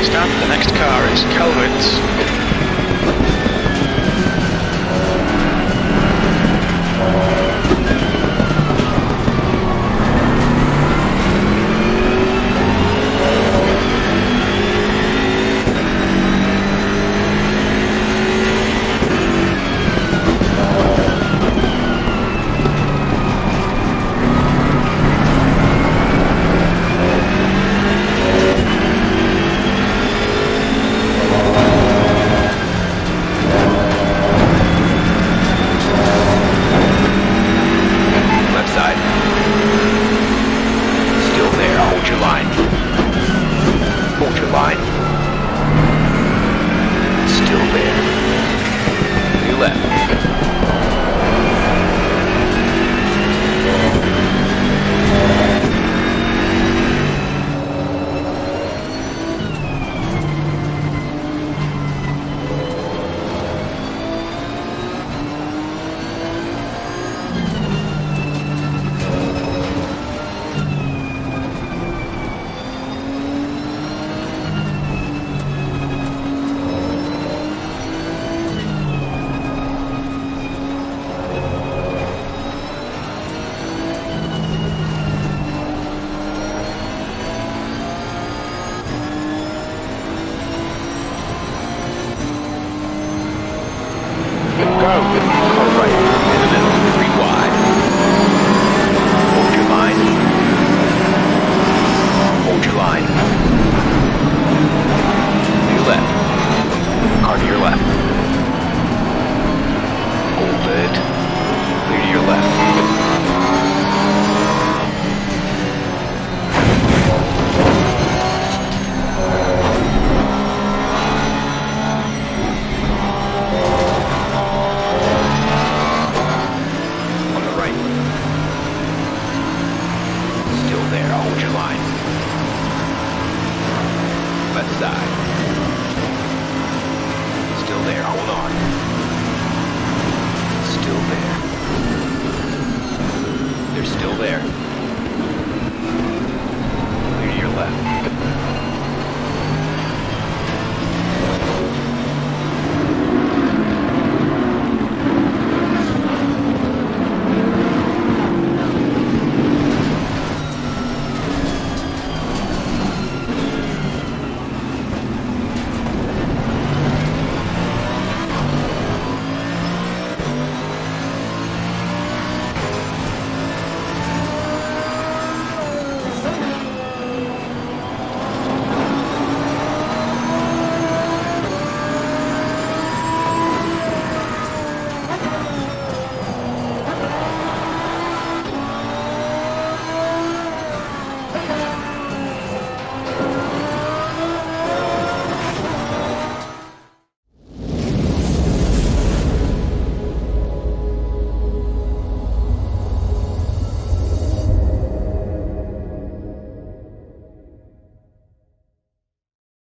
next up, the next car is Calvert's side. Still there, hold on. Still there. They're still there. Clear to your left.